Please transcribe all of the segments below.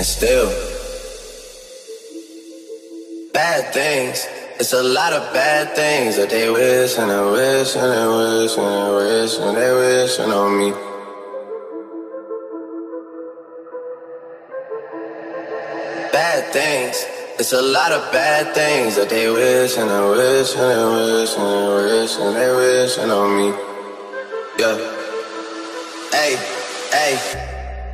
and still. Bad things, it's a lot of bad things that they wish and they wish and they wish and they wish and they wishing on me. Bad things, it's a lot of bad things that they wish and they wish and they wish and they wish and they wishing on me. Yeah. Hey, hey.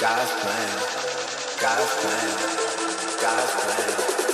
God's plan, God's plan, God's plan,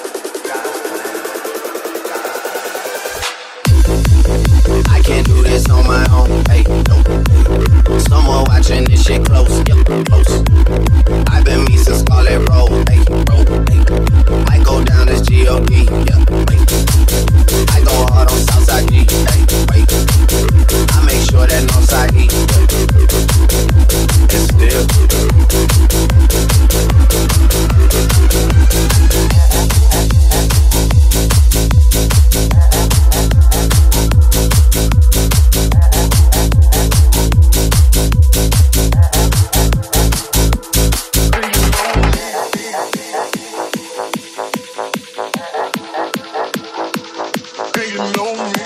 They know me.